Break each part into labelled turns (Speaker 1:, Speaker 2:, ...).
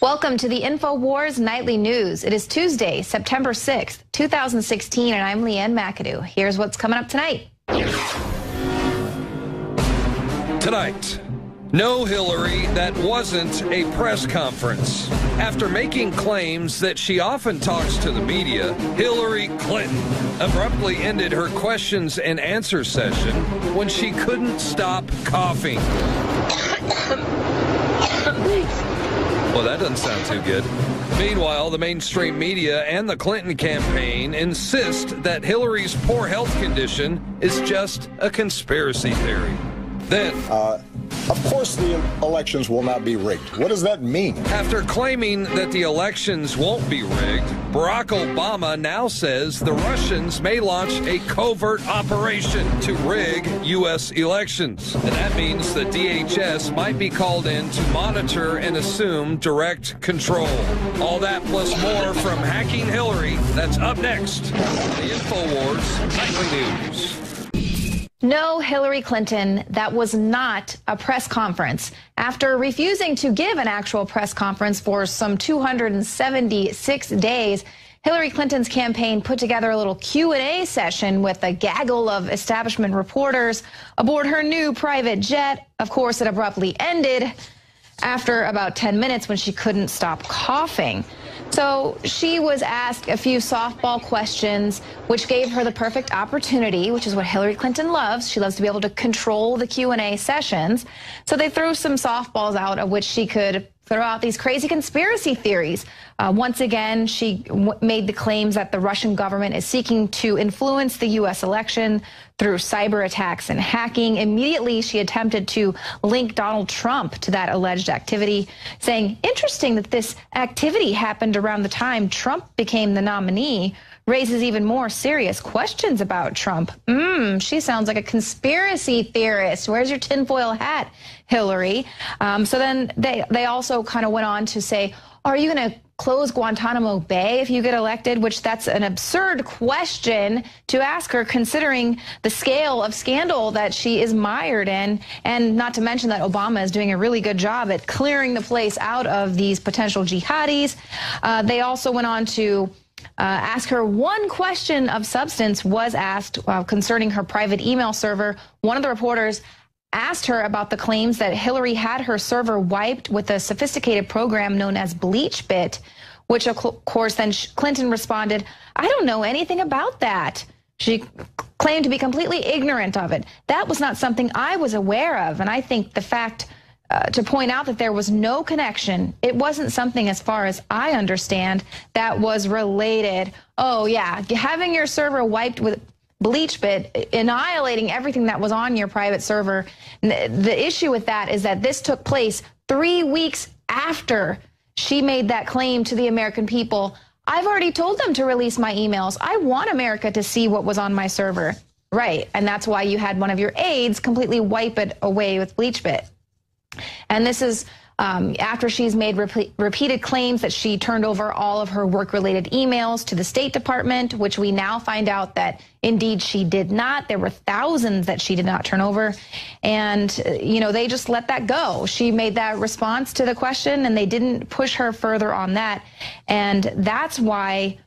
Speaker 1: Welcome to the InfoWars Nightly News. It is Tuesday, September 6th, 2016, and I'm Leanne McAdoo. Here's what's coming up tonight.
Speaker 2: Tonight, no Hillary that wasn't a press conference. After making claims that she often talks to the media, Hillary Clinton abruptly ended her questions and answer session when she couldn't stop coughing. Well, that doesn't sound too good. Meanwhile, the mainstream media and the Clinton campaign insist that Hillary's poor health condition is just a conspiracy theory. Then,
Speaker 3: uh, of course, the elections will not be rigged. What does that mean?
Speaker 2: After claiming that the elections won't be rigged, Barack Obama now says the Russians may launch a covert operation to rig U.S. elections. And that means the DHS might be called in to monitor and assume direct control. All that plus more from Hacking Hillary. That's up next on the InfoWars Nightly News.
Speaker 1: No, Hillary Clinton, that was not a press conference. After refusing to give an actual press conference for some 276 days, Hillary Clinton's campaign put together a little Q&A session with a gaggle of establishment reporters aboard her new private jet. Of course, it abruptly ended after about 10 minutes when she couldn't stop coughing. So she was asked a few softball questions, which gave her the perfect opportunity, which is what Hillary Clinton loves. She loves to be able to control the Q&A sessions. So they threw some softballs out of which she could throw out these crazy conspiracy theories. Uh, once again, she made the claims that the Russian government is seeking to influence the U.S. election through cyber attacks and hacking. Immediately, she attempted to link Donald Trump to that alleged activity, saying, interesting that this activity happened around the time Trump became the nominee raises even more serious questions about Trump. Mmm, she sounds like a conspiracy theorist. Where's your tinfoil hat, Hillary? Um, so then they, they also kind of went on to say, are you going to close Guantanamo Bay if you get elected, which that's an absurd question to ask her considering the scale of scandal that she is mired in. And not to mention that Obama is doing a really good job at clearing the place out of these potential jihadis. Uh, they also went on to ask her one question of substance was asked uh, concerning her private email server. One of the reporters asked her about the claims that Hillary had her server wiped with a sophisticated program known as BleachBit, which of course then Clinton responded, I don't know anything about that. She claimed to be completely ignorant of it. That was not something I was aware of. And I think the fact uh, to point out that there was no connection. It wasn't something, as far as I understand, that was related. Oh, yeah, having your server wiped with BleachBit, annihilating everything that was on your private server. The issue with that is that this took place three weeks after she made that claim to the American people. I've already told them to release my emails. I want America to see what was on my server. Right. And that's why you had one of your aides completely wipe it away with BleachBit. And this is um, after she's made rep repeated claims that she turned over all of her work related emails to the State Department, which we now find out that indeed she did not. There were thousands that she did not turn over. And, uh, you know, they just let that go. She made that response to the question and they didn't push her further on that. And that's why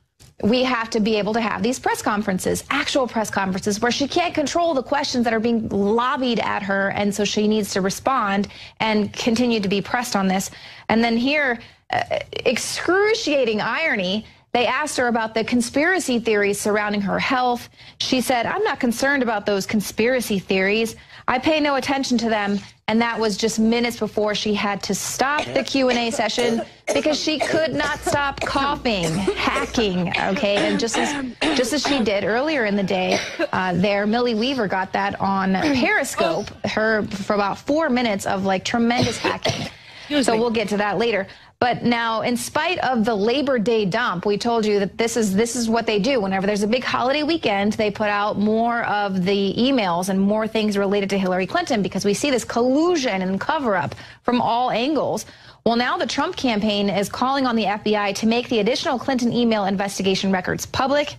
Speaker 1: we have to be able to have these press conferences, actual press conferences, where she can't control the questions that are being lobbied at her. And so she needs to respond and continue to be pressed on this. And then here, uh, excruciating irony. They asked her about the conspiracy theories surrounding her health. She said, I'm not concerned about those conspiracy theories. I pay no attention to them and that was just minutes before she had to stop the Q&A session because she could not stop coughing, hacking, okay? And just as just as she did earlier in the day, uh, there, Millie Weaver got that on Periscope, her for about four minutes of like tremendous hacking. So we'll get to that later. But now, in spite of the Labor Day dump, we told you that this is this is what they do. Whenever there's a big holiday weekend, they put out more of the emails and more things related to Hillary Clinton because we see this collusion and cover up from all angles. Well, now the Trump campaign is calling on the FBI to make the additional Clinton email investigation records public.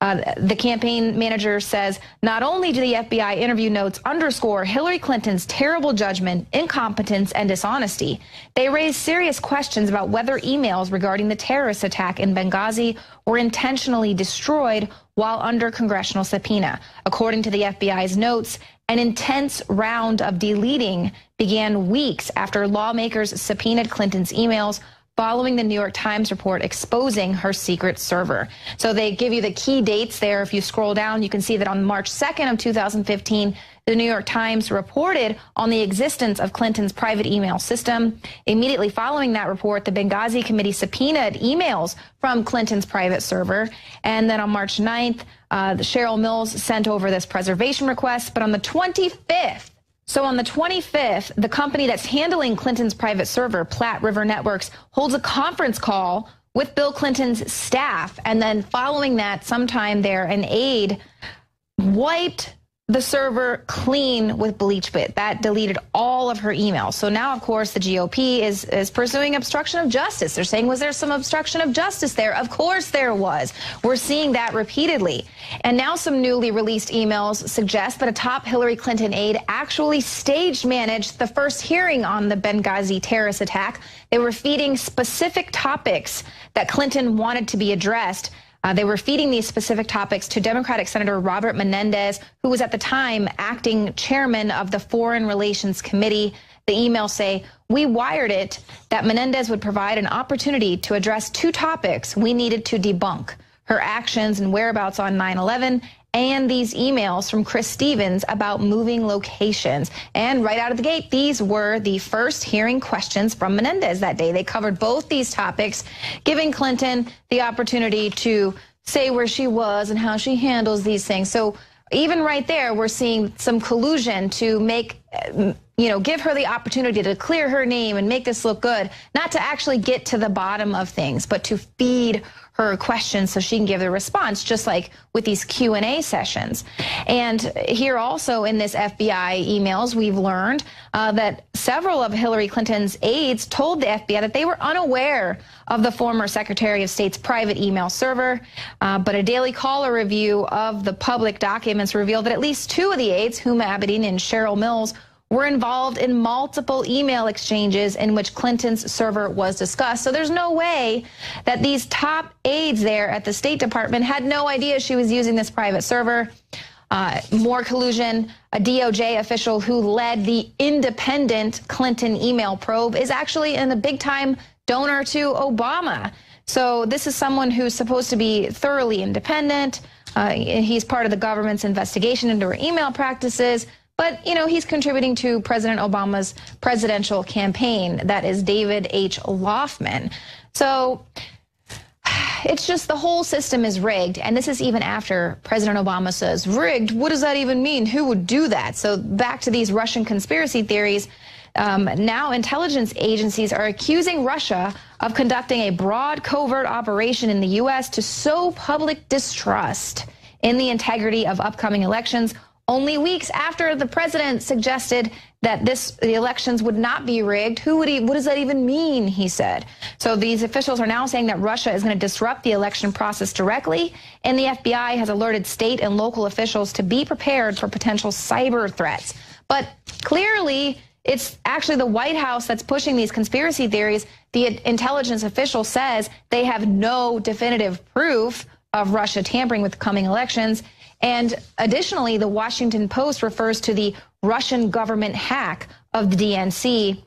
Speaker 1: Uh, the campaign manager says not only do the FBI interview notes underscore Hillary Clinton's terrible judgment, incompetence, and dishonesty, they raise serious questions about whether emails regarding the terrorist attack in Benghazi were intentionally destroyed while under congressional subpoena. According to the FBI's notes, an intense round of deleting began weeks after lawmakers subpoenaed Clinton's emails following the New York Times report exposing her secret server. So they give you the key dates there. If you scroll down, you can see that on March 2nd of 2015, the New York Times reported on the existence of Clinton's private email system. Immediately following that report, the Benghazi committee subpoenaed emails from Clinton's private server. And then on March 9th, uh, Cheryl Mills sent over this preservation request. But on the 25th, so on the 25th, the company that's handling Clinton's private server, Platte River Networks, holds a conference call with Bill Clinton's staff. And then following that, sometime there, an aide wiped the server clean with BleachBit. That deleted all of her emails. So now, of course, the GOP is, is pursuing obstruction of justice. They're saying, was there some obstruction of justice there? Of course there was. We're seeing that repeatedly. And now some newly released emails suggest that a top Hillary Clinton aide actually staged managed the first hearing on the Benghazi terrorist attack. They were feeding specific topics that Clinton wanted to be addressed. Uh, they were feeding these specific topics to Democratic Senator Robert Menendez, who was at the time acting chairman of the Foreign Relations Committee. The emails say, We wired it that Menendez would provide an opportunity to address two topics we needed to debunk her actions and whereabouts on 9 11 and these emails from Chris Stevens about moving locations. And right out of the gate, these were the first hearing questions from Menendez that day. They covered both these topics, giving Clinton the opportunity to say where she was and how she handles these things. So even right there, we're seeing some collusion to make, you know, give her the opportunity to clear her name and make this look good, not to actually get to the bottom of things, but to feed her questions so she can give the response, just like with these Q&A sessions. And here also in this FBI emails, we've learned uh, that several of Hillary Clinton's aides told the FBI that they were unaware of the former Secretary of State's private email server. Uh, but a Daily Caller review of the public documents revealed that at least two of the aides, Huma Abedin and Cheryl Mills, were involved in multiple email exchanges in which Clinton's server was discussed. So there's no way that these top aides there at the State Department had no idea she was using this private server. Uh, more collusion. A DOJ official who led the independent Clinton email probe is actually in a big time donor to Obama. So this is someone who's supposed to be thoroughly independent. Uh, he's part of the government's investigation into her email practices. But, you know, he's contributing to President Obama's presidential campaign. That is David H. Laufman. So it's just the whole system is rigged. And this is even after President Obama says, rigged? What does that even mean? Who would do that? So back to these Russian conspiracy theories. Um, now, intelligence agencies are accusing Russia of conducting a broad covert operation in the U.S. to sow public distrust in the integrity of upcoming elections only weeks after the president suggested that this the elections would not be rigged. Who would he what does that even mean, he said. So these officials are now saying that Russia is going to disrupt the election process directly, and the FBI has alerted state and local officials to be prepared for potential cyber threats. But clearly it's actually the White House that's pushing these conspiracy theories. The intelligence official says they have no definitive proof of Russia tampering with coming elections. And additionally, the Washington Post refers to the Russian government hack of the DNC,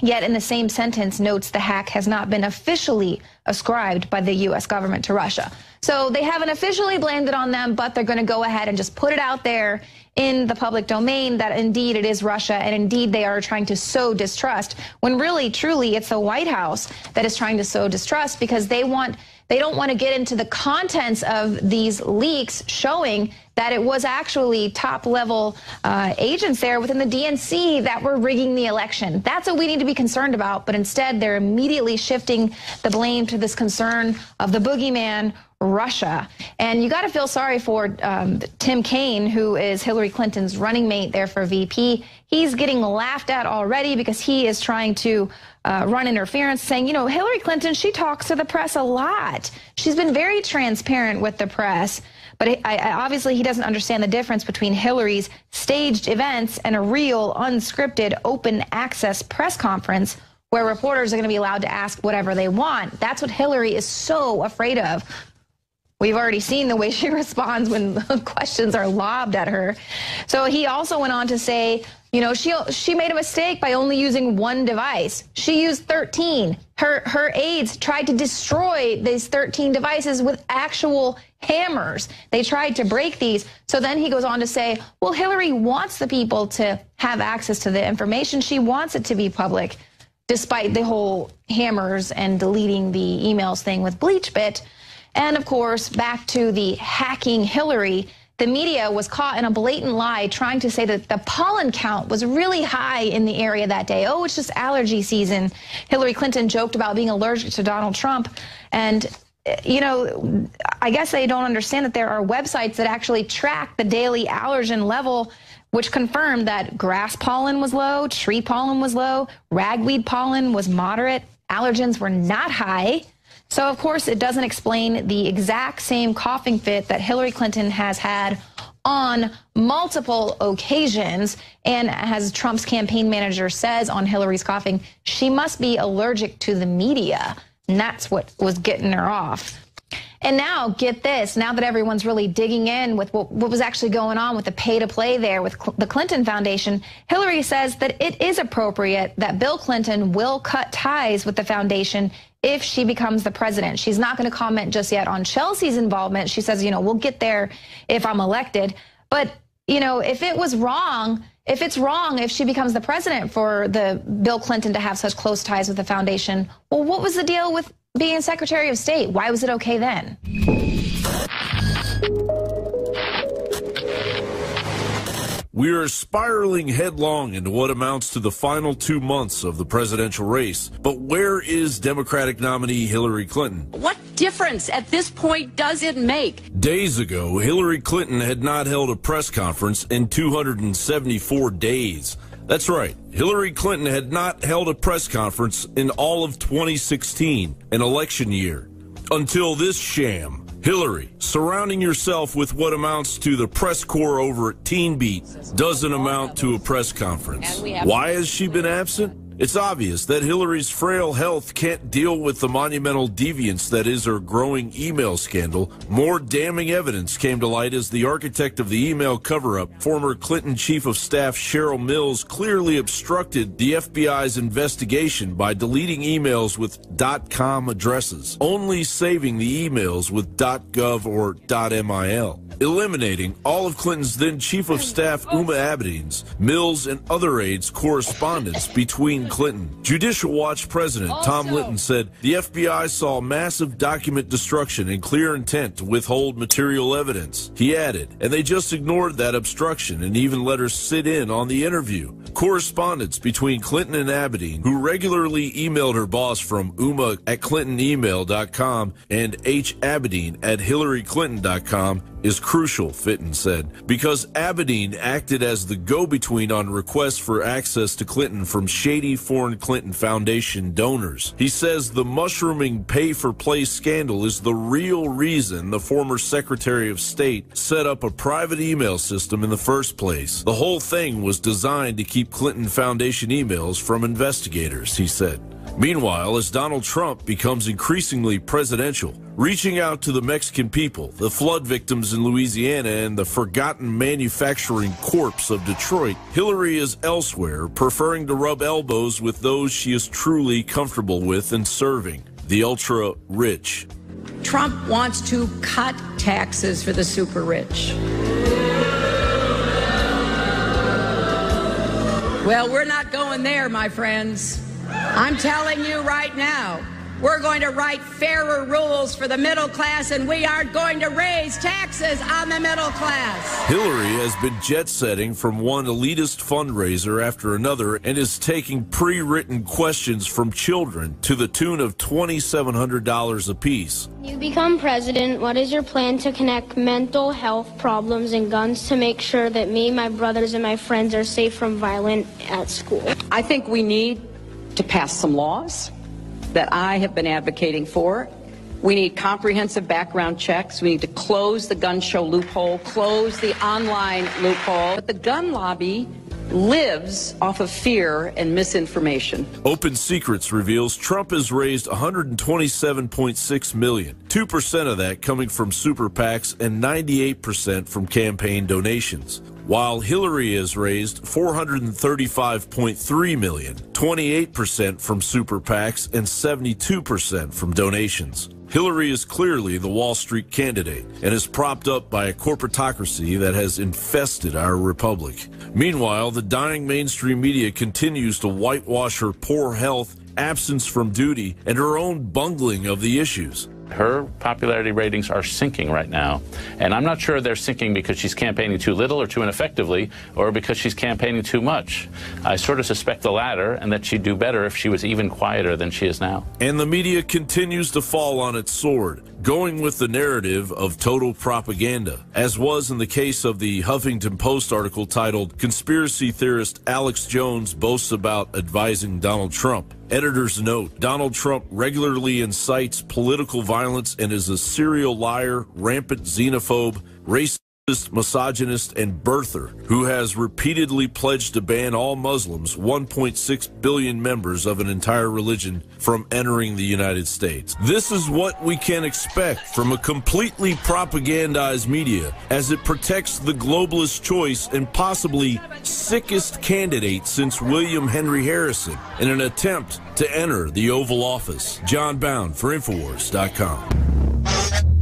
Speaker 1: yet in the same sentence notes the hack has not been officially ascribed by the U.S. government to Russia. So they haven't officially blamed it on them, but they're going to go ahead and just put it out there in the public domain that indeed it is Russia and indeed they are trying to sow distrust when really, truly, it's the White House that is trying to sow distrust because they want they don't want to get into the contents of these leaks showing that it was actually top level uh, agents there within the DNC that were rigging the election. That's what we need to be concerned about. But instead, they're immediately shifting the blame to this concern of the boogeyman Russia. And you got to feel sorry for um, Tim Kaine, who is Hillary Clinton's running mate there for VP. He's getting laughed at already because he is trying to uh, run interference, saying, you know, Hillary Clinton, she talks to the press a lot. She's been very transparent with the press. But I, I, obviously, he doesn't understand the difference between Hillary's staged events and a real, unscripted, open access press conference where reporters are going to be allowed to ask whatever they want. That's what Hillary is so afraid of. We've already seen the way she responds when questions are lobbed at her. So he also went on to say, you know, she she made a mistake by only using one device. She used 13. Her her aides tried to destroy these 13 devices with actual hammers. They tried to break these. So then he goes on to say, well, Hillary wants the people to have access to the information. She wants it to be public, despite the whole hammers and deleting the emails thing with BleachBit. And of course, back to the hacking Hillary the media was caught in a blatant lie trying to say that the pollen count was really high in the area that day. Oh, it's just allergy season. Hillary Clinton joked about being allergic to Donald Trump. And, eh, you know, I guess they don't understand that there are websites that actually track the daily allergen level, which confirmed that grass pollen was low, tree pollen was low, ragweed pollen was moderate, allergens were not high. So, of course, it doesn't explain the exact same coughing fit that Hillary Clinton has had on multiple occasions. And as Trump's campaign manager says on Hillary's coughing, she must be allergic to the media. And that's what was getting her off. And now, get this, now that everyone's really digging in with what, what was actually going on with the pay to play there with Cl the Clinton Foundation, Hillary says that it is appropriate that Bill Clinton will cut ties with the foundation if she becomes the president. She's not going to comment just yet on Chelsea's involvement. She says, you know, we'll get there if I'm elected. But, you know, if it was wrong, if it's wrong if she becomes the president for the Bill Clinton to have such close ties with the foundation, well, what was the deal with being Secretary of State? Why was it okay then?
Speaker 4: We are spiraling headlong into what amounts to the final two months of the presidential race. But where is Democratic nominee Hillary Clinton?
Speaker 5: What difference at this point does it make?
Speaker 4: Days ago, Hillary Clinton had not held a press conference in 274 days. That's right. Hillary Clinton had not held a press conference in all of 2016, an election year, until this sham. Hillary, surrounding yourself with what amounts to the press corps over at Teen Beat doesn't amount to a press conference. Why has she been absent? It's obvious that Hillary's frail health can't deal with the monumental deviance that is her growing email scandal. More damning evidence came to light as the architect of the email cover up, former Clinton Chief of Staff Cheryl Mills, clearly obstructed the FBI's investigation by deleting emails with .com addresses, only saving the emails with .gov or .mil eliminating all of Clinton's then Chief of Staff Huma Abedin's, Mills, and other aides' correspondence between Clinton. Judicial Watch President Tom Fitton said the FBI saw massive document destruction and clear intent to withhold material evidence. He added, and they just ignored that obstruction and even let her sit in on the interview. Correspondence between Clinton and Abedin, who regularly emailed her boss from Huma at clintonemail.com and H. Abedin at hillaryclinton.com is crucial, Fitton said, because Abedin acted as the go-between on requests for access to Clinton from shady foreign Clinton Foundation donors. He says the mushrooming pay-for-play scandal is the real reason the former Secretary of State set up a private email system in the first place. The whole thing was designed to keep Clinton Foundation emails from investigators, he said. Meanwhile, as Donald Trump becomes increasingly presidential, reaching out to the Mexican people, the flood victims in Louisiana, and the forgotten manufacturing corpse of Detroit, Hillary is elsewhere, preferring to rub elbows with those she is truly comfortable with and serving, the ultra rich.
Speaker 5: Trump wants to cut taxes for the super rich. Well, we're not going there, my friends. I'm telling you right now, we're going to write fairer rules for the middle class, and we are going to raise taxes on the middle class.
Speaker 4: Hillary has been jet setting from one elitist fundraiser after another and is taking pre written questions from children to the tune of $2,700 apiece.
Speaker 6: You become president. What is your plan to connect mental health problems and guns to make sure that me, my brothers, and my friends are safe from violence at school?
Speaker 5: I think we need to pass some laws that I have been advocating for We need comprehensive background checks. We need to close the gun show loophole, close the online loophole. But the gun lobby lives off of fear and misinformation.
Speaker 4: Open Secrets reveals Trump has raised 127.6 million, 2% of that coming from super PACs and 98% from campaign donations. While Hillary has raised 435.3 million, 28% from super PACs and 72% from donations. Hillary is clearly the Wall Street candidate and is propped up by a corporatocracy that has infested our republic. Meanwhile, the dying mainstream media continues to whitewash her poor health, absence from duty, and her own bungling of the issues.
Speaker 7: Her popularity ratings are sinking right now. And I'm not sure they're sinking because she's campaigning too little or too ineffectively or because she's campaigning too much. I sort of suspect the latter and that she'd do better if she was even quieter than she is now.
Speaker 4: And the media continues to fall on its sword, going with the narrative of total propaganda, as was in the case of the Huffington Post article titled Conspiracy Theorist Alex Jones Boasts About Advising Donald Trump. Editor's note Donald Trump regularly incites political violence and is a serial liar, rampant xenophobe, racist misogynist, and birther who has repeatedly pledged to ban all Muslims, 1.6 billion members of an entire religion, from entering the United States. This is what we can expect from a completely propagandized media as it protects the globalist choice and possibly sickest candidate since William Henry Harrison in an attempt to enter the Oval Office. John Bowne for Infowars.com.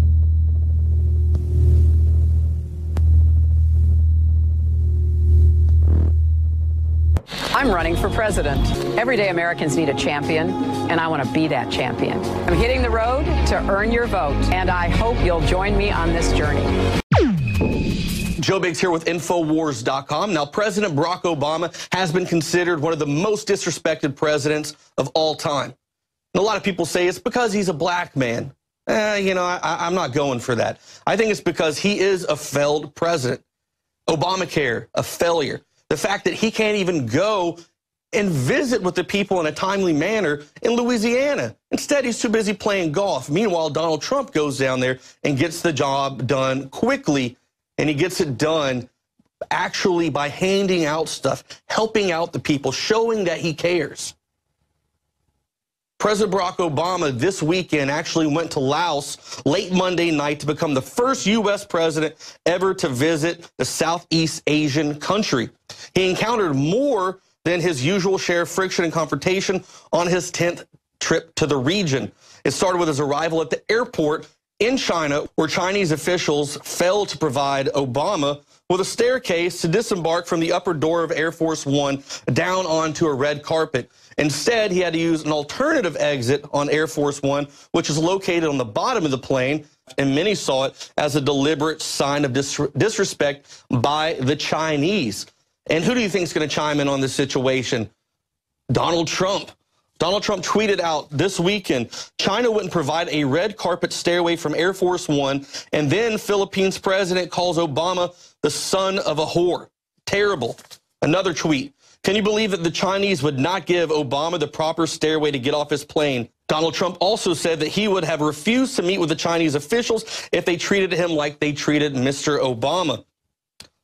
Speaker 5: I'm running for president. Everyday Americans need a champion, and I want to be that champion. I'm hitting the road to earn your vote, and I hope you'll join me on this journey.
Speaker 8: Joe Biggs here with Infowars.com. Now, President Barack Obama has been considered one of the most disrespected presidents of all time. And a lot of people say it's because he's a black man. Eh, you know, I, am not going for that. I think it's because he is a failed president. Obamacare, a failure. The fact that he can't even go and visit with the people in a timely manner in Louisiana. Instead, he's too busy playing golf. Meanwhile, Donald Trump goes down there and gets the job done quickly, and he gets it done actually by handing out stuff, helping out the people, showing that he cares. President Barack Obama this weekend actually went to Laos late Monday night to become the first U.S. president ever to visit the Southeast Asian country. He encountered more than his usual share of friction and confrontation on his 10th trip to the region. It started with his arrival at the airport in China, where Chinese officials failed to provide Obama with a staircase to disembark from the upper door of Air Force One down onto a red carpet. Instead, he had to use an alternative exit on Air Force One, which is located on the bottom of the plane, and many saw it as a deliberate sign of dis disrespect by the Chinese. And who do you think is going to chime in on this situation? Donald Trump. Donald Trump tweeted out this weekend China wouldn't provide a red carpet stairway from Air Force One, and then Philippines president calls Obama the son of a whore. Terrible. Another tweet can you believe that the Chinese would not give Obama the proper stairway to get off his plane? Donald Trump also said that he would have refused to meet with the Chinese officials if they treated him like they treated Mr. Obama.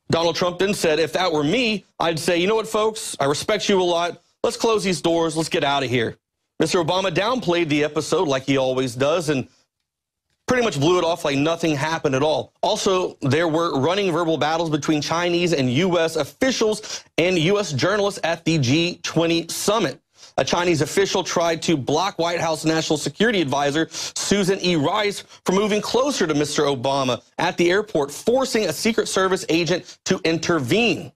Speaker 8: Donald Trump then said, if that were me, I'd say, you know what, folks, I respect you a lot. Let's close these doors. Let's get out of here. Mr. Obama downplayed the episode like he always does and pretty much blew it off like nothing happened at all. Also, there were running verbal battles between Chinese and U.S. officials and U.S. journalists at the G20 summit. A Chinese official tried to block White House National Security Advisor Susan E. Rice from moving closer to Mr. Obama at the airport, forcing a Secret Service agent to intervene.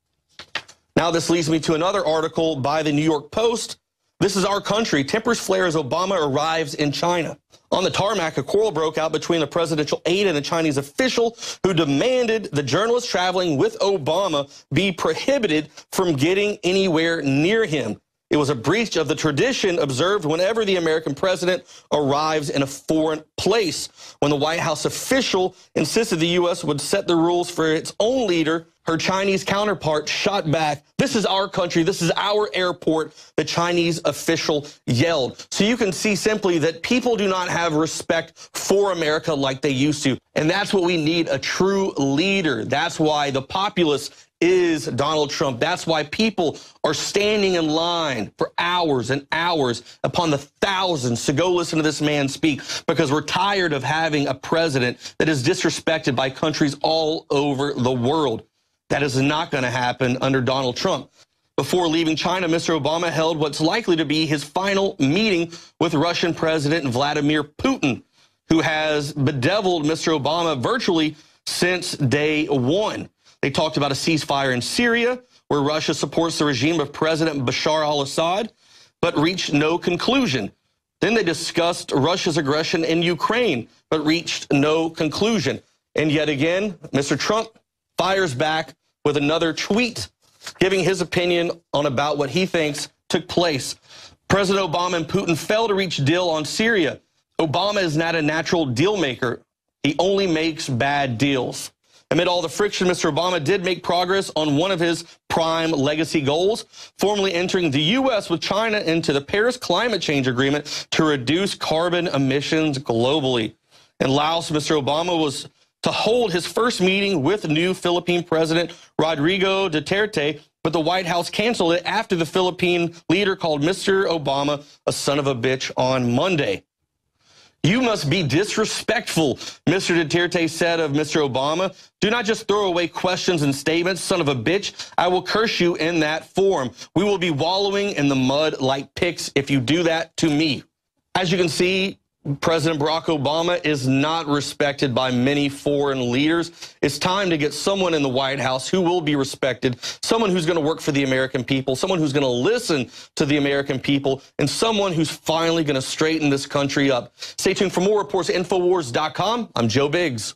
Speaker 8: Now, this leads me to another article by the New York Post. This is our country. Tempers flare as Obama arrives in China. On the tarmac, a quarrel broke out between a presidential aide and a Chinese official who demanded the journalist traveling with Obama be prohibited from getting anywhere near him. It was a breach of the tradition observed whenever the American president arrives in a foreign place. When the White House official insisted the U.S. would set the rules for its own leader, her Chinese counterpart shot back, This is our country, this is our airport, the Chinese official yelled. So you can see simply that people do not have respect for America like they used to. And that's what we need a true leader. That's why the populace is Donald Trump. That's why people are standing in line for hours and hours upon the thousands to go listen to this man speak because we're tired of having a president that is disrespected by countries all over the world. That is not going to happen under Donald Trump. Before leaving China, Mr. Obama held what's likely to be his final meeting with Russian President Vladimir Putin, who has bedeviled Mr. Obama virtually since day one. They talked about a ceasefire in Syria, where Russia supports the regime of President Bashar al Assad, but reached no conclusion. Then they discussed Russia's aggression in Ukraine, but reached no conclusion. And yet again, Mr. Trump fires back with another tweet giving his opinion on about what he thinks took place. President Obama and Putin failed to reach deal on Syria. Obama is not a natural deal maker. He only makes bad deals. Amid all the friction, Mr. Obama did make progress on one of his prime legacy goals, formally entering the U.S. with China into the Paris Climate Change Agreement to reduce carbon emissions globally. In Laos, Mr. Obama was to hold his first meeting with new Philippine President Rodrigo Duterte, but the White House canceled it after the Philippine leader called Mr. Obama a son of a bitch on Monday. You must be disrespectful, Mr. Duterte said of Mr. Obama. Do not just throw away questions and statements, son of a bitch. I will curse you in that form. We will be wallowing in the mud like pigs if you do that to me. As you can see, President Barack Obama is not respected by many foreign leaders. It's time to get someone in the White House who will be respected, someone who's going to work for the American people, someone who's going to listen to the American people, and someone who's finally going to straighten this country up. Stay tuned for more reports at Infowars.com. I'm Joe Biggs.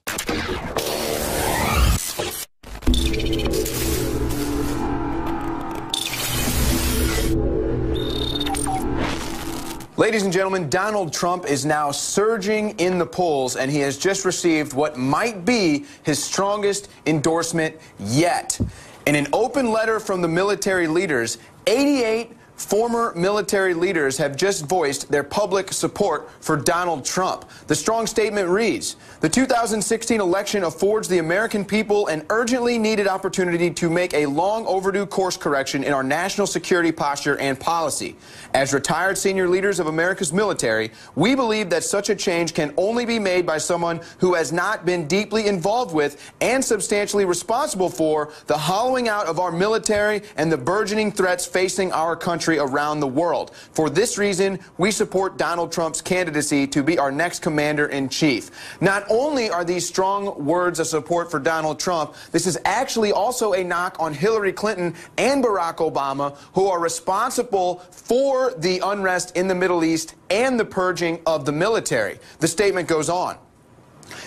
Speaker 9: Ladies and gentlemen, Donald Trump is now surging in the polls, and he has just received what might be his strongest endorsement yet. In an open letter from the military leaders, 88 Former military leaders have just voiced their public support for Donald Trump. The strong statement reads, the 2016 election affords the American people an urgently needed opportunity to make a long overdue course correction in our national security posture and policy. As retired senior leaders of America's military, we believe that such a change can only be made by someone who has not been deeply involved with and substantially responsible for the hollowing out of our military and the burgeoning threats facing our country country around the world. For this reason, we support Donald Trump's candidacy to be our next commander in chief. Not only are these strong words of support for Donald Trump, this is actually also a knock on Hillary Clinton and Barack Obama, who are responsible for the unrest in the Middle East and the purging of the military. The statement goes on.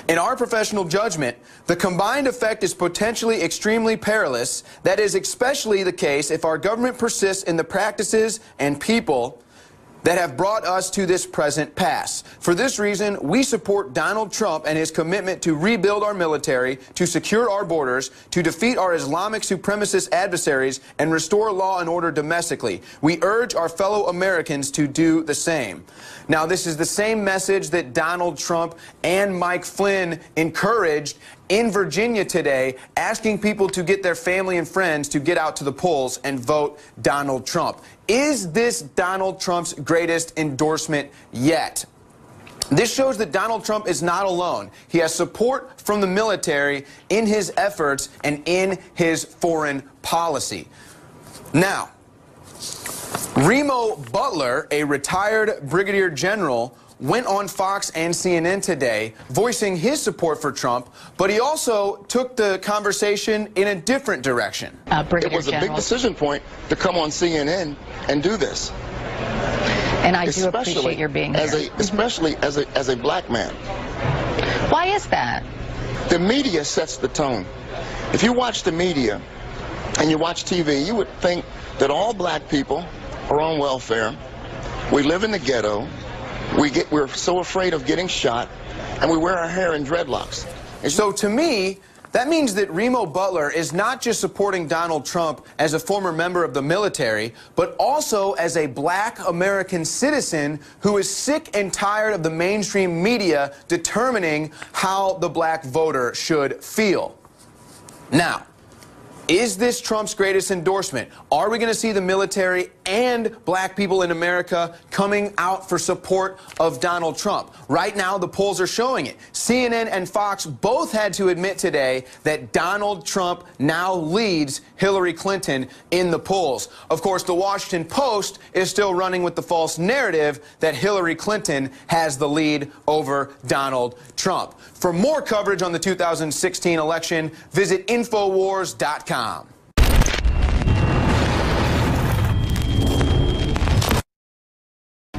Speaker 9: In our professional judgment, the combined effect is potentially extremely perilous. That is especially the case if our government persists in the practices and people that have brought us to this present pass. For this reason, we support Donald Trump and his commitment to rebuild our military, to secure our borders, to defeat our Islamic supremacist adversaries, and restore law and order domestically. We urge our fellow Americans to do the same. Now, this is the same message that Donald Trump and Mike Flynn encouraged in Virginia today asking people to get their family and friends to get out to the polls and vote Donald Trump. Is this Donald Trump's greatest endorsement yet? This shows that Donald Trump is not alone. He has support from the military in his efforts and in his foreign policy. Now, Remo Butler, a retired brigadier general, went on Fox and CNN today voicing his support for Trump, but he also took the conversation in a different direction.
Speaker 10: Uh, it was General. a big decision point to come on CNN and do this.
Speaker 11: And I do appreciate your being
Speaker 10: as
Speaker 11: here.
Speaker 10: A, especially as a, as a black man.
Speaker 11: Why is that?
Speaker 10: The media sets the tone. If you watch the media and you watch TV, you would think that all black people are on welfare. We live in the ghetto. We get, we're so afraid of getting shot, and we wear our hair in dreadlocks.
Speaker 9: And so to me, that means that Remo Butler is not just supporting Donald Trump as a former member of the military, but also as a black American citizen who is sick and tired of the mainstream media determining how the black voter should feel. Now, is this Trump's greatest endorsement? Are we going to see the military and black people in America coming out for support of Donald Trump? Right now, the polls are showing it. CNN and Fox both had to admit today that Donald Trump now leads Hillary Clinton in the polls. Of course, the Washington Post is still running with the false narrative that Hillary Clinton has the lead over Donald Trump. For more coverage on the 2016 election, visit Infowars.com.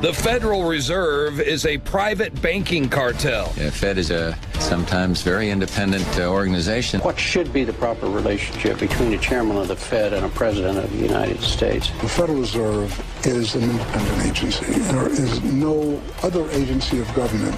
Speaker 2: The Federal Reserve is a private banking cartel.
Speaker 12: The Fed is a sometimes very independent uh, organization.
Speaker 13: What should be the proper relationship between a chairman of the Fed and a president of the United States?
Speaker 14: The Federal Reserve is an independent agency. There is no other agency of government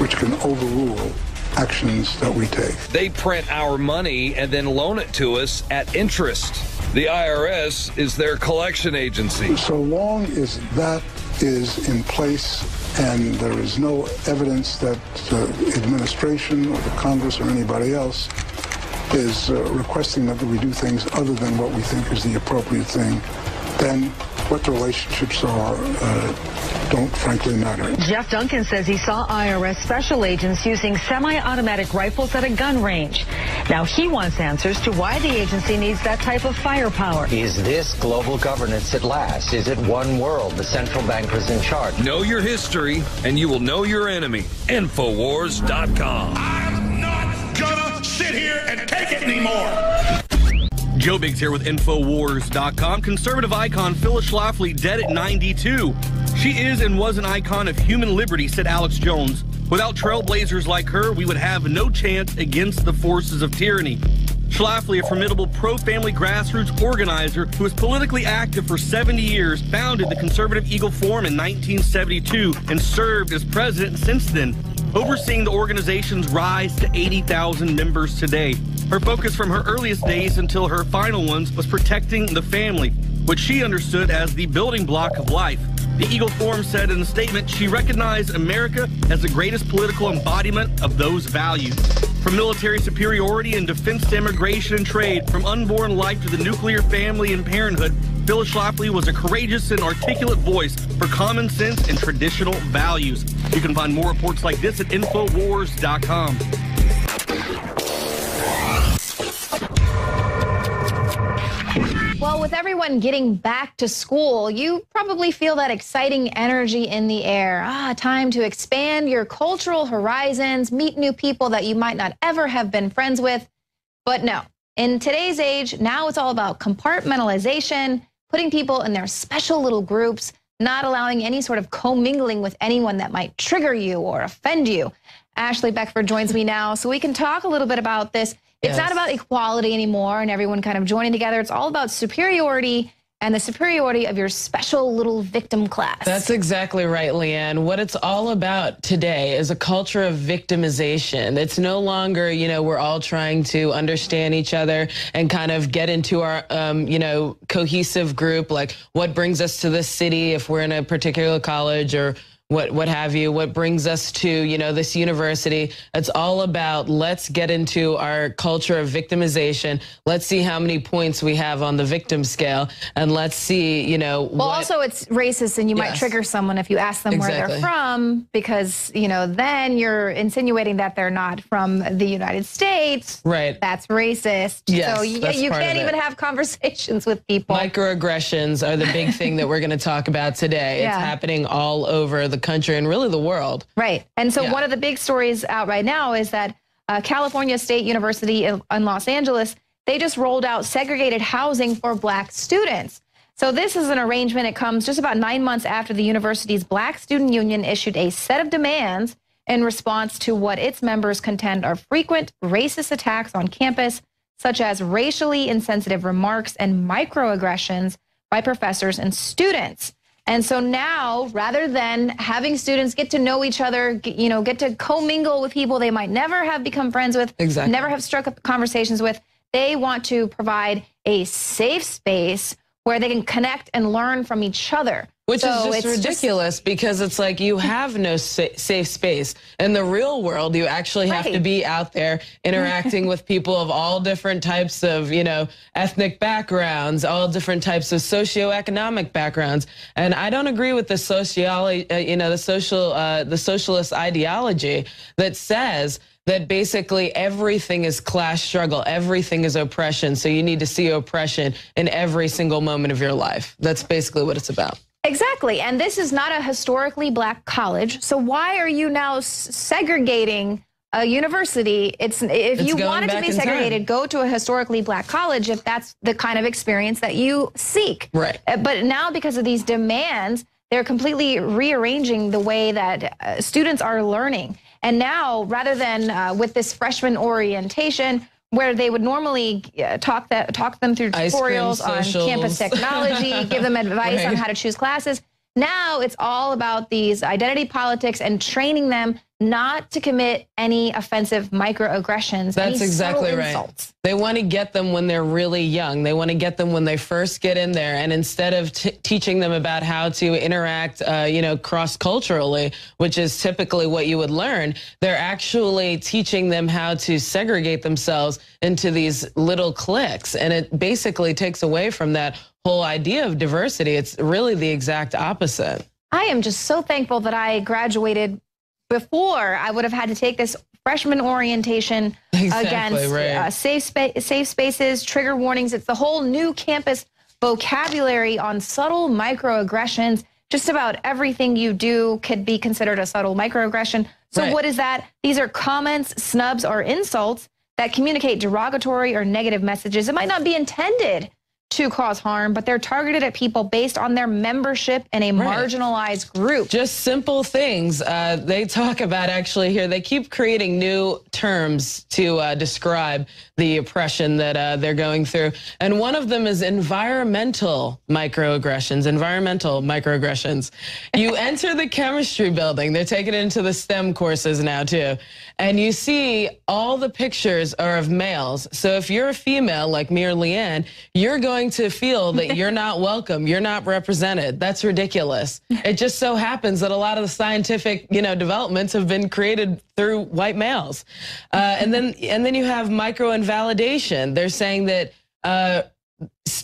Speaker 14: which can overrule actions that we take.
Speaker 2: They print our money and then loan it to us at interest. The IRS is their collection agency.
Speaker 14: So long as that is in place and there is no evidence that the administration or the Congress or anybody else is uh, requesting that we do things other than what we think is the appropriate thing, then what the relationships are uh, don't frankly matter.
Speaker 15: Jeff Duncan says he saw IRS special agents using semi-automatic rifles at a gun range. Now he wants answers to why the agency needs that type of firepower.
Speaker 16: Is this global governance at last? Is it one world? The central bankers in charge.
Speaker 2: Know your history, and you will know your enemy. Infowars.com.
Speaker 17: I'm not gonna sit here and take it anymore.
Speaker 8: Joe Biggs here with Infowars.com. Conservative icon Phyllis Schlafly dead at 92. She is and was an icon of human liberty, said Alex Jones. Without trailblazers like her, we would have no chance against the forces of tyranny. Schlafly, a formidable pro-family grassroots organizer who was politically active for 70 years, founded the Conservative Eagle Forum in 1972 and served as president since then, overseeing the organization's rise to 80,000 members today. Her focus from her earliest days until her final ones was protecting the family, which she understood as the building block of life. The Eagle Forum said in a statement she recognized America as the greatest political embodiment of those values. From military superiority and defense to immigration and trade, from unborn life to the nuclear family and parenthood, Phyllis Schlafly was a courageous and articulate voice for common sense and traditional values. You can find more reports like this at Infowars.com.
Speaker 1: Well, with everyone getting back to school, you probably feel that exciting energy in the air. Ah, time to expand your cultural horizons, meet new people that you might not ever have been friends with. But no, in today's age, now it's all about compartmentalization, putting people in their special little groups, not allowing any sort of commingling with anyone that might trigger you or offend you. Ashley Beckford joins me now so we can talk a little bit about this. It's yes. not about equality anymore and everyone kind of joining together. It's all about superiority and the superiority of your special little victim class.
Speaker 18: That's exactly right, Leanne. What it's all about today is a culture of victimization. It's no longer, you know, we're all trying to understand each other and kind of get into our, um, you know, cohesive group, like what brings us to this city if we're in a particular college or what what have you what brings us to you know this university. It's all about let's get into our culture of victimization. Let's see how many points we have on the victim scale and let's see you know
Speaker 1: well what... also it's racist and you yes. might trigger someone if you ask them exactly. where they're from because you know then you're insinuating that they're not from the united states.
Speaker 18: Right.
Speaker 1: That's racist.
Speaker 18: Yes,
Speaker 1: so you, you can't even have conversations with people.
Speaker 18: Microaggressions are the big thing that we're going to talk about today. Yeah. it's happening all over the country and really the world.
Speaker 1: Right. And so yeah. one of the big stories out right now is that uh, California State University in, in Los Angeles, they just rolled out segregated housing for black students. So this is an arrangement. It comes just about nine months after the university's Black Student Union issued a set of demands in response to what its members contend are frequent racist attacks on campus, such as racially insensitive remarks and microaggressions by professors and students. And so now, rather than having students get to know each other, get, you know, get to commingle with people they might never have become friends with,
Speaker 18: exactly.
Speaker 1: never have struck up conversations with, they want to provide a safe space where they can connect and learn from each other.
Speaker 18: Which
Speaker 1: so
Speaker 18: is just ridiculous just, because it's like you have no sa safe space. In the real world, you actually have right. to be out there interacting with people of all different types of, you know, ethnic backgrounds, all different types of socioeconomic backgrounds. And I don't agree with the sociology, uh, you know, the social, uh, the socialist ideology that says that basically everything is class struggle, everything is oppression. So you need to see oppression in every single moment of your life. That's basically what it's about.
Speaker 1: Exactly. And this is not a historically black college. So why are you now segregating a university? It's if it's you wanted to be segregated, go to a historically black college if that's the kind of experience that you seek.
Speaker 18: Right.
Speaker 1: Uh, but now because of these demands, they're completely rearranging the way that uh, students are learning. And now, rather than uh, with this freshman orientation, where they would normally uh, talk that talk them through tutorials on campus technology, give them advice right. on how to choose classes. Now it's all about these identity politics and training them not to commit any offensive microaggressions.
Speaker 18: That's exactly right.
Speaker 1: Insults.
Speaker 18: They want to get them when they're really young. They want to get them when they first get in there. And instead of teaching them about how to interact, uh, you know, cross culturally, which is typically what you would learn, they're actually teaching them how to segregate themselves into these little cliques. And it basically takes away from that whole idea of diversity. It's really the exact opposite.
Speaker 1: I am just so thankful that I graduated before I would have had to take this freshman orientation exactly, against right. uh, safe, spa safe spaces, trigger warnings. It's the whole new campus vocabulary on subtle microaggressions. Just about everything you do could be considered a subtle microaggression. So right. what is that? These are comments, snubs, or insults that communicate derogatory or negative messages. It might not be intended to cause harm, but they're targeted at people based on their membership in a right. marginalized group.
Speaker 18: Just simple things. Uh, they talk about actually here, they keep creating new terms to uh, describe the oppression that uh, they're going through. And one of them is environmental microaggressions, environmental microaggressions. You enter the chemistry building, they're taking it into the STEM courses now too, and you see all the pictures are of males. So if you're a female like me or Leanne, you're going going to feel that you're not welcome, you're not represented. That's ridiculous. It just so happens that a lot of the scientific, you know, developments have been created through white males. Uh, and then and then you have micro invalidation. They're saying that uh,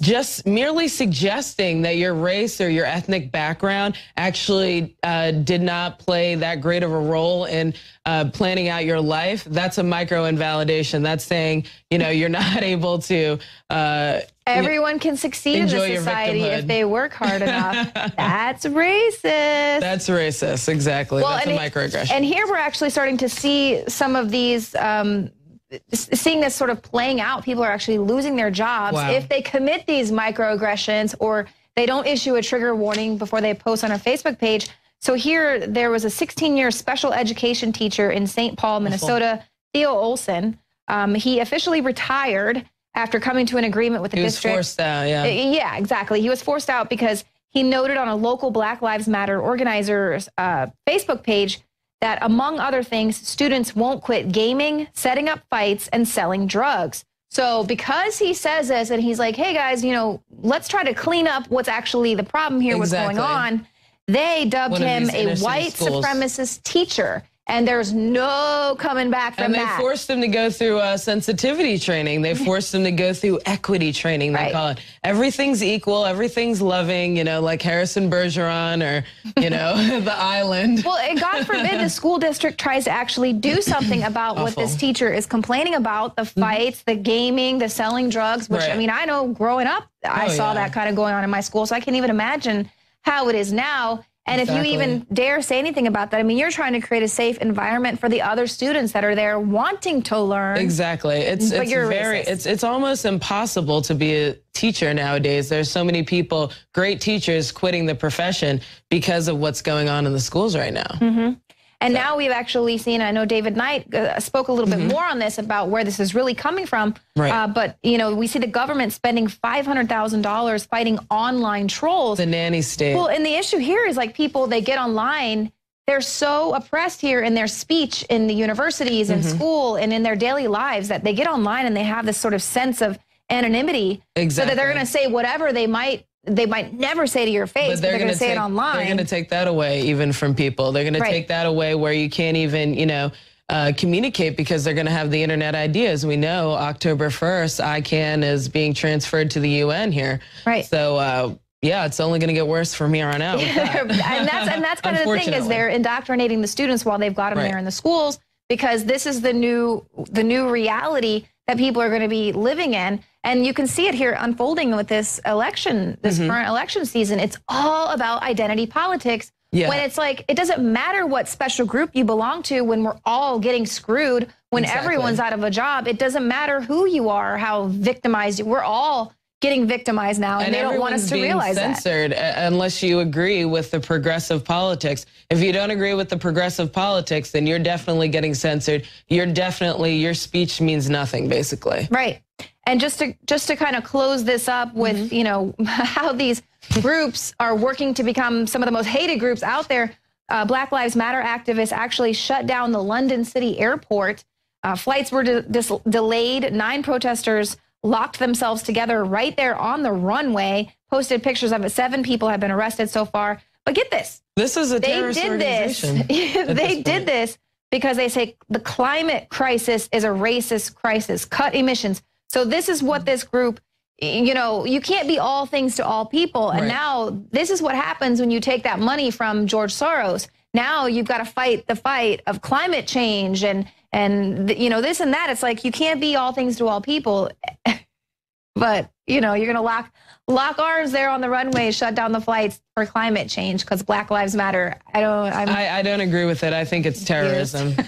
Speaker 18: just merely suggesting that your race or your ethnic background actually uh, did not play that great of a role in uh, planning out your life, that's a micro invalidation. That's saying, you know, you're not able to. Uh,
Speaker 1: Everyone can succeed in this society if they work hard enough. that's racist.
Speaker 18: That's racist, exactly. Well, that's a microaggression.
Speaker 1: And here we're actually starting to see some of these. Um, seeing this sort of playing out, people are actually losing their jobs wow. if they commit these microaggressions or they don't issue a trigger warning before they post on a Facebook page. So here, there was a 16-year special education teacher in St. Paul, Minnesota, Theo Olson. Um, he officially retired after coming to an agreement with the
Speaker 18: he
Speaker 1: district.
Speaker 18: He was forced out, yeah. Uh,
Speaker 1: yeah, exactly. He was forced out because he noted on a local Black Lives Matter organizer's uh, Facebook page that, among other things, students won't quit gaming, setting up fights, and selling drugs. So, because he says this and he's like, hey guys, you know, let's try to clean up what's actually the problem here, exactly. what's going on, they dubbed him a white schools. supremacist teacher and there's no coming back from
Speaker 18: that. And they
Speaker 1: that.
Speaker 18: forced them to go through uh, sensitivity training. They forced them to go through equity training, they right. call it. Everything's equal, everything's loving, you know, like Harrison Bergeron or, you know, the island.
Speaker 1: Well, and God forbid the school district tries to actually do something about what this teacher is complaining about, the mm-hmm. fights, the gaming, the selling drugs, which, right. I mean, I know growing up, I oh, saw yeah. that kind of going on in my school, so I can't even imagine how it is now. And exactly. if you even dare say anything about that, I mean, you're trying to create a safe environment for the other students that are there wanting to learn.
Speaker 18: Exactly. It's
Speaker 1: but
Speaker 18: it's very
Speaker 1: racist.
Speaker 18: it's it's almost impossible to be a teacher nowadays. There's so many people, great teachers, quitting the profession because of what's going on in the schools right now.
Speaker 1: Mm-hmm. And now we've actually seen, I know David Knight uh, spoke a little mm-hmm. bit more on this about where this is really coming from.
Speaker 18: Right. Uh,
Speaker 1: but, you know, we see the government spending $500,000 fighting online trolls.
Speaker 18: The nanny state.
Speaker 1: Well, and the issue here is like people, they get online they're so oppressed here in their speech in the universities and mm-hmm. school and in their daily lives that they get online and they have this sort of sense of anonymity
Speaker 18: exactly.
Speaker 1: so that they're going to say whatever they might they might never say to your face, but they're, they're going to say it online.
Speaker 18: They're going to take that away even from people. They're going right. to take that away where you can't even, you know, uh, communicate because they're going to have the internet ideas. We know October 1st, ICANN is being transferred to the UN here.
Speaker 1: Right.
Speaker 18: So, uh, yeah, it's only going to get worse from here on out.
Speaker 1: That. and that's and that's kind of the thing is they're indoctrinating the students while they've got them right. there in the schools because this is the new the new reality that people are going to be living in. And you can see it here unfolding with this election, this mm-hmm. current election season. It's all about identity politics. Yeah. When it's like, it doesn't matter what special group you belong to when we're all getting screwed, when exactly. everyone's out of a job. It doesn't matter who you are, how victimized you We're all getting victimized now, and, and they don't want us to realize
Speaker 18: censored that. unless you agree with the progressive politics. If you don't agree with the progressive politics, then you're definitely getting censored. You're definitely your speech means nothing, basically.
Speaker 1: Right. And just to just to kind of close this up with mm-hmm. you know how these groups are working to become some of the most hated groups out there. Uh, Black Lives Matter activists actually shut down the London City airport. Uh, flights were de- dis- delayed. Nine protesters locked themselves together right there on the runway, posted pictures of it. Seven people have been arrested so far. But get this.
Speaker 18: This is a they did
Speaker 1: this. they did this because they say the climate crisis is a racist crisis. Cut emissions. So this is what this group you know, you can't be all things to all people. And right. now this is what happens when you take that money from George Soros. Now you've got to fight the fight of climate change and and you know this and that it's like you can't be all things to all people. But you know you're going to lock lock arms there on the runway shut down the flights for climate change because black lives matter. I don't
Speaker 18: I, I don't agree with it. I think it's terrorism.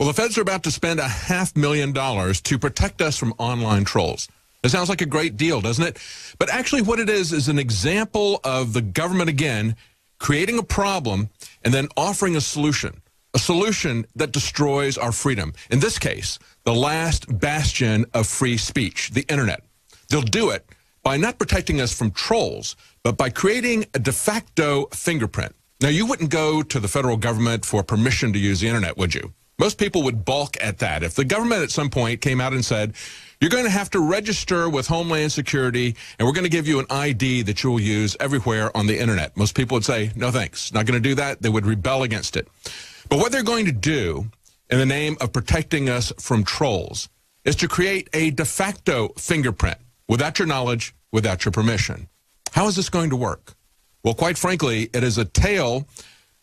Speaker 19: Well the feds are about to spend a half million dollars to protect us from online trolls. It sounds like a great deal doesn't it? But actually what it is is an example of the government again creating a problem and then offering a solution a solution that destroys our freedom. In this case, the last bastion of free speech, the internet. They'll do it by not protecting us from trolls, but by creating a de facto fingerprint. Now, you wouldn't go to the federal government for permission to use the internet, would you? Most people would balk at that. If the government at some point came out and said, you're going to have to register with Homeland Security, and we're going to give you an ID that you'll use everywhere on the internet. Most people would say, no thanks, not going to do that. They would rebel against it. But what they're going to do in the name of protecting us from trolls is to create a de facto fingerprint without your knowledge, without your permission. How is this going to work? Well, quite frankly, it is a tale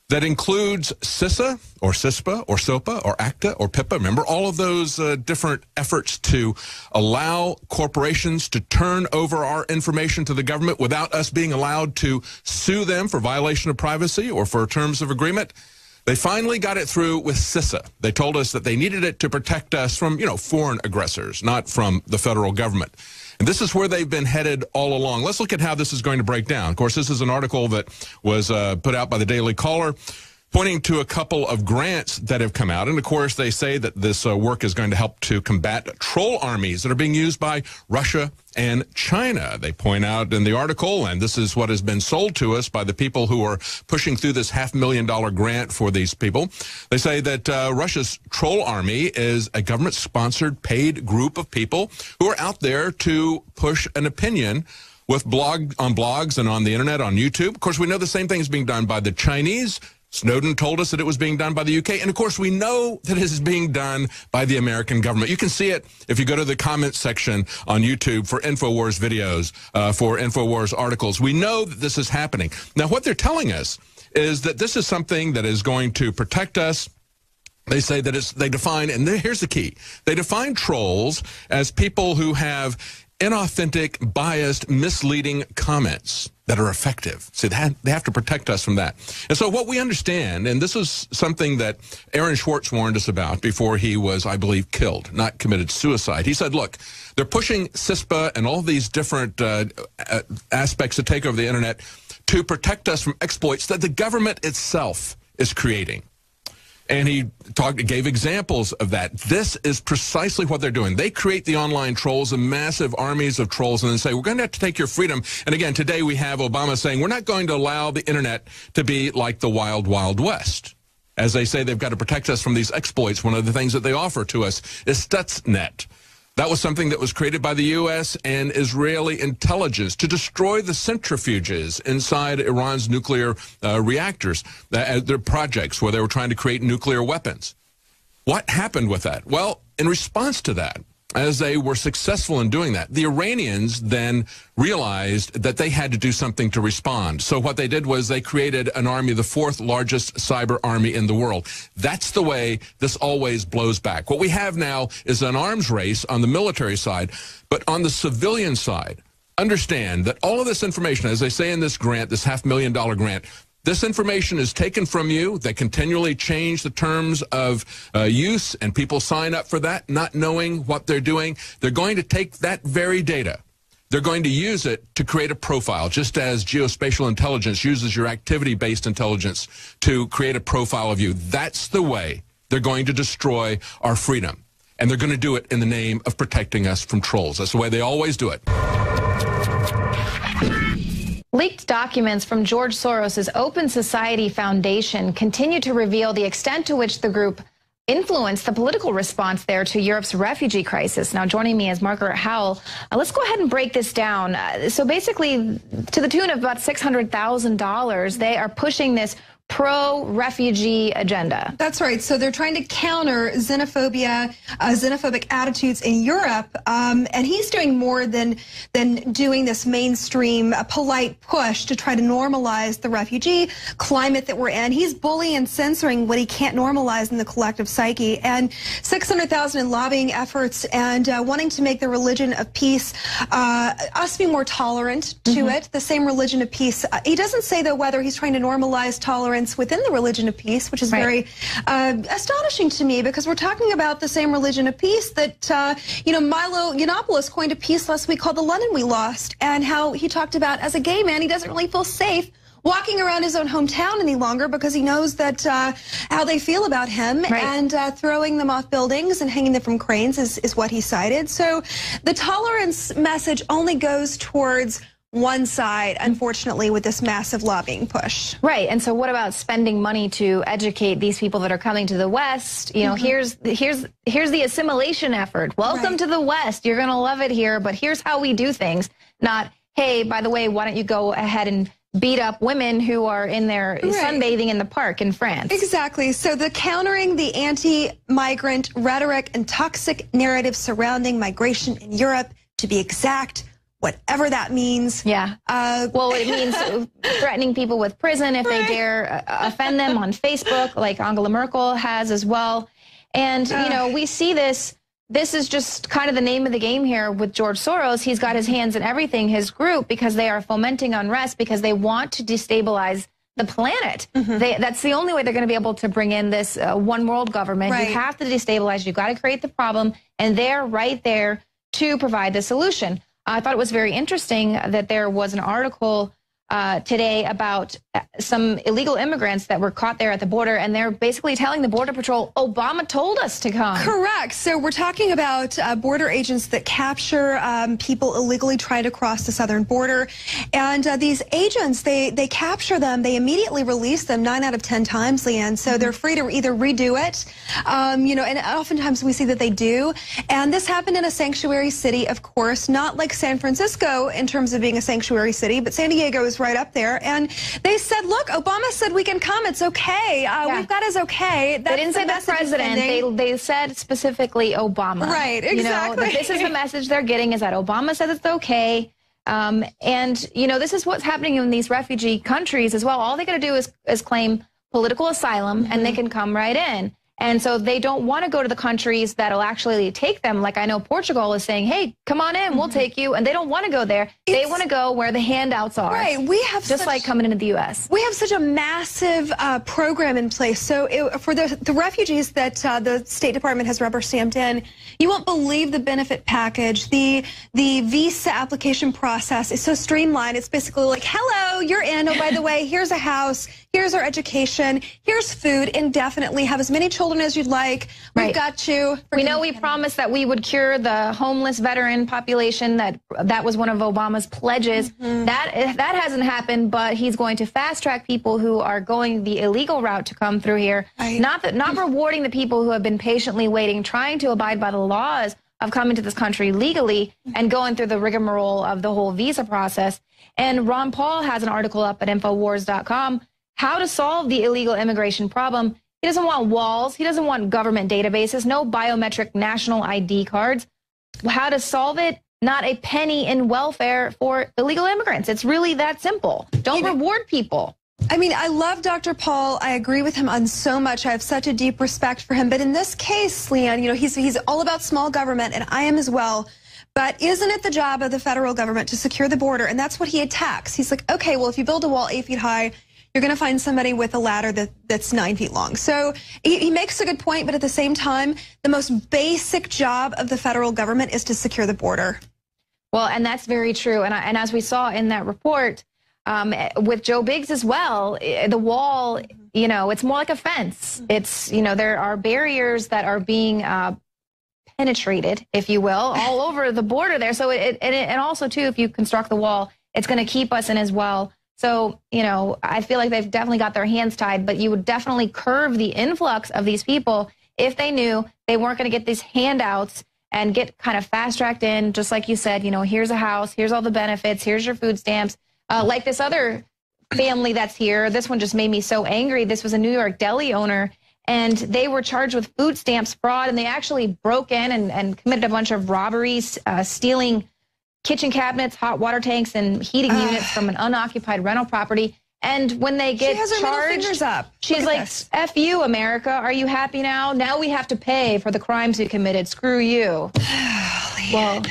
Speaker 19: that includes CISA or CISPA or SOPA or ACTA or PIPA. Remember all of those uh, different efforts to allow corporations to turn over our information to the government without us being allowed to sue them for violation of privacy or for terms of agreement. They finally got it through with CISA. They told us that they needed it to protect us from, you know, foreign aggressors, not from the federal government. And this is where they've been headed all along. Let's look at how this is going to break down. Of course, this is an article that was uh, put out by the Daily Caller pointing to a couple of grants that have come out. And of course, they say that this uh, work is going to help to combat troll armies that are being used by Russia and China. They point out in the article, and this is what has been sold to us by the people who are pushing through this half million dollar grant for these people. They say that uh, Russia's troll army is a government sponsored paid group of people who are out there to push an opinion with blog on blogs and on the internet on YouTube. Of course, we know the same thing is being done by the Chinese Snowden told us that it was being done by the UK. And of course, we know that it is being done by the American government. You can see it if you go to the comments section on YouTube for InfoWars videos, uh, for InfoWars articles. We know that this is happening. Now, what they're telling us is that this is something that is going to protect us. They say that it's, they define, and here's the key. They define trolls as people who have inauthentic, biased, misleading comments that are effective. So they have, they have to protect us from that. And so what we understand, and this is something that Aaron Swartz warned us about before he was, I believe, killed, not committed suicide. He said, look, they're pushing CISPA and all these different uh, aspects to take over the internet to protect us from exploits that the government itself is creating. And he talked, gave examples of that. This is precisely what they're doing. They create the online trolls and massive armies of trolls and then say, we're going to have to take your freedom. And again, today we have Obama saying, we're not going to allow the internet to be like the wild, wild west. As they say, they've got to protect us from these exploits. One of the things that they offer to us is Stuxnet. That was something that was created by the U.S. and Israeli intelligence to destroy the centrifuges inside Iran's nuclear uh, reactors, uh, their projects where they were trying to create nuclear weapons. What happened with that? Well, in response to that, as they were successful in doing that, the Iranians then realized that they had to do something to respond. So what they did was they created an army, the fourth largest cyber army in the world. That's the way this always blows back. What we have now is an arms race on the military side, but on the civilian side, understand that all of this information, as they say in this grant, this half million dollar grant, this information is taken from you. They continually change the terms of uh, use, and people sign up for that, not knowing what they're doing. They're going to take that very data. They're going to use it to create a profile, just as geospatial intelligence uses your activity-based intelligence to create a profile of you. That's the way they're going to destroy our freedom. And they're going to do it in the name of protecting us from trolls. That's the way they always do it.
Speaker 1: Leaked documents from George Soros' Open Society Foundation continue to reveal the extent to which the group influenced the political response there to Europe's refugee crisis. Now, joining me is Margaret Howell. Uh, let's go ahead and break this down. Uh, so basically, to the tune of about $600,000, they are pushing this pro-refugee agenda.
Speaker 20: That's right. So they're trying to counter xenophobia, uh, xenophobic attitudes in Europe, um, and he's doing more than than doing this mainstream uh, polite push to try to normalize the refugee climate that we're in. He's bullying and censoring what he can't normalize in the collective psyche. And 600,000 in lobbying efforts and uh, wanting to make the religion of peace uh, us be more tolerant to mm -hmm. it. The same religion of peace. Uh, he doesn't say though whether he's trying to normalize tolerance tolerance within the religion of peace, which is right. very uh, astonishing to me because we're talking about the same religion of peace that, uh, you know, Milo Yiannopoulos coined a piece last week called The London We Lost, and how he talked about as a gay man, he doesn't really feel safe walking around his own hometown any longer because he knows that uh, how they feel about him right. and uh, throwing them off buildings and hanging them from cranes is, is what he cited. So the tolerance message only goes towards one side, unfortunately, with this massive lobbying push.
Speaker 1: Right. And so what about spending money to educate these people that are coming to the West? You know, mm -hmm. here's here's here's the assimilation effort. Welcome right. to the West. You're going to love it here, but here's how we do things. Not, hey, by the way, why don't you go ahead and beat up women who are in there right. sunbathing in the park in France.
Speaker 20: Exactly. So the countering the anti-migrant rhetoric and toxic narrative surrounding migration in Europe, to be exact, whatever that means.
Speaker 1: Yeah. Uh, well, it means threatening people with prison if right. they dare uh, offend them on Facebook, like Angela Merkel has as well. And, you know, we see this. This is just kind of the name of the game here with George Soros. He's got his hands in everything, his group, because they are fomenting unrest because they want to destabilize the planet. Mm -hmm. they, that's the only way they're going to be able to bring in this uh, one world government. Right. You have to destabilize. You've got to create the problem, and they're right there to provide the solution. I thought it was very interesting that there was an article uh, today about uh, some illegal immigrants that were caught there at the border, and they're basically telling the Border Patrol, Obama told us to come.
Speaker 20: Correct. So we're talking about uh, border agents that capture um, people illegally trying to cross the southern border. And uh, these agents, they, they capture them, they immediately release them nine out of 10 times, Leanne. So mm -hmm. they're free to either redo it, um, you know, and oftentimes we see that they do. And this happened in a sanctuary city, of course, not like San Francisco in terms of being a sanctuary city, but San Diego is right up there. And they said, look, Obama said we can come. It's okay. Uh, yeah. We've got his okay.
Speaker 1: That's they didn't say the president. They, they said specifically Obama.
Speaker 20: Right, exactly.
Speaker 1: You know, that this is the message they're getting is that Obama said it's okay. Um, and, you know, this is what's happening in these refugee countries as well. All they got to do is, is claim political asylum mm -hmm. and they mm-hmm. can come right in. And so they don't want to go to the countries that'll actually take them. Like I know Portugal is saying, hey, come on in, we'll mm-hmm. take you. And they don't want to go there. It's, they want to go where the handouts are.
Speaker 20: Right. We have
Speaker 1: just
Speaker 20: such,
Speaker 1: like coming into the U.S.
Speaker 20: We have such a massive uh, program in place. So it, for the, the refugees that uh, the State Department has rubber stamped in, you won't believe the benefit package. The, the visa application process is so streamlined. It's basically like, hello, you're in. Oh, by the way, here's a house here's our education, here's food indefinitely, have as many children as you'd like. We've got you.
Speaker 1: We know we promised that we would cure the homeless veteran population. That that was one of Obama's pledges.
Speaker 20: Mm-hmm.
Speaker 1: That that hasn't happened, but he's going to fast track people who are going the illegal route to come through here. Not that not rewarding the people who have been patiently waiting, trying to abide by the laws of coming to this country legally and going through the rigmarole of the whole visa process. And Ron Paul has an article up at Infowars.com how to solve the illegal immigration problem. He doesn't want walls. He doesn't want government databases, no biometric national ID cards. How to solve it? Not a penny in welfare for illegal immigrants. It's really that simple. Don't reward people.
Speaker 20: I mean, I love Dr. Paul. I agree with him on so much. I have such a deep respect for him. But in this case, Leanne, you know, he's he's all about small government, and I am as well. But isn't it the job of the federal government to secure the border? And that's what he attacks. He's like, okay, well, if you build a wall eight feet high, you're going to find somebody with a ladder that, that's nine feet long. So he, he makes a good point, but at the same time, the most basic job of the federal government is to secure the border.
Speaker 1: Well, and that's very true. And, and as we saw in that report um, with Joe Biggs as well, eh, the wall, you know, it's more like a fence. It's, you know, there are barriers that are being uh, penetrated, if you will, all over the border there. So it, and, it, and also too, if you construct the wall, it's going to keep us in as well. So, you know, I feel like they've definitely got their hands tied, but you would definitely curve the influx of these people if they knew they weren't going to get these handouts and get kind of fast tracked in, just like you said, you know, here's a house, here's all the benefits, here's your food stamps. Uh, like this other family that's here, this one just made me so angry. This was a New York deli owner, and they were charged with food stamps fraud, and they actually broke in and, and committed a bunch of robberies, uh, stealing kitchen cabinets, hot water tanks, and heating
Speaker 20: Ugh.
Speaker 1: units from an unoccupied rental property. And when they get
Speaker 20: has her middle
Speaker 1: charged,
Speaker 20: fingers up.
Speaker 1: she's like,
Speaker 20: this.
Speaker 1: "F you, America. Are you happy now? Now we have to pay for the crimes we committed. Screw you." well,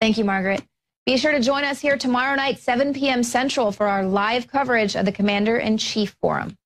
Speaker 1: thank you, Margaret. Be sure to join us here tomorrow night, 7 p.m. Central, for our live coverage of the Commander in Chief Forum.